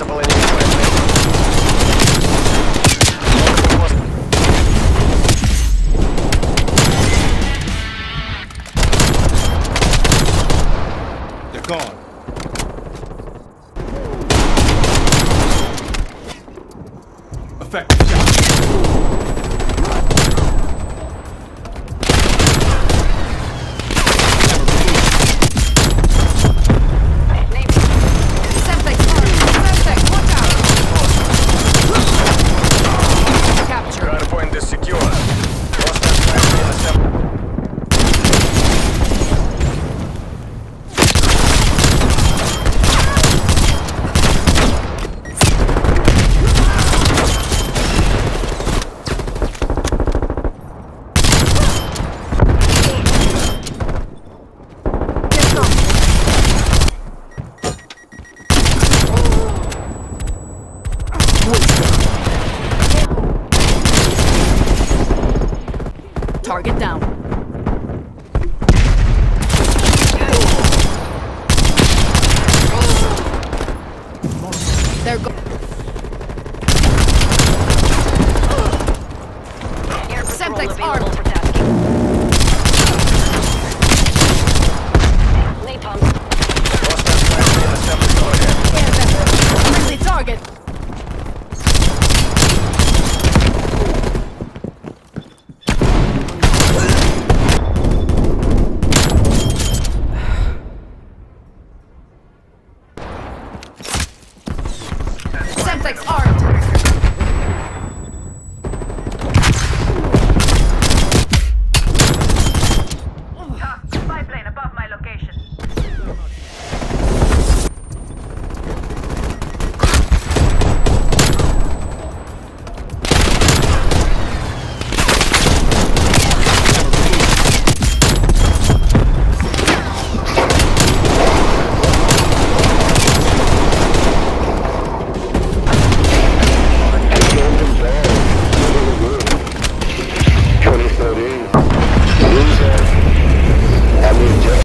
Trouble in. They're gone. Effective. Target down. They're go- Semtex armed. like, oh. Porém.